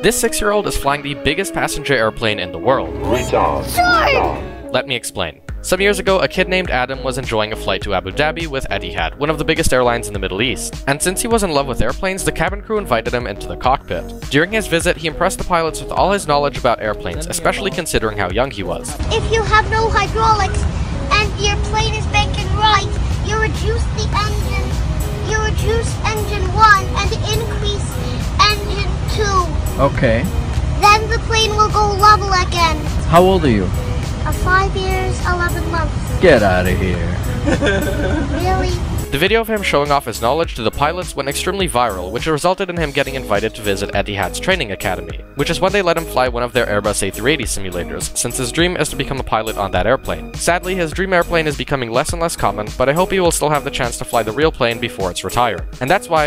This six-year-old is flying the biggest passenger airplane in the world. Retard. Let me explain. Some years ago, a kid named Adam was enjoying a flight to Abu Dhabi with Etihad, one of the biggest airlines in the Middle East. And since he was in love with airplanes, the cabin crew invited him into the cockpit. During his visit, he impressed the pilots with all his knowledge about airplanes, especially considering how young he was. If you have no hydraulics and Okay. Then the plane will go level again. How old are you? A 5 years, 11 months. Get out of here. Really? The video of him showing off his knowledge to the pilots went extremely viral, which resulted in him getting invited to visit Etihad's training academy, which is when they let him fly one of their Airbus A380 simulators, since his dream is to become a pilot on that airplane. Sadly, his dream airplane is becoming less and less common, but I hope he will still have the chance to fly the real plane before it's retired. And that's why,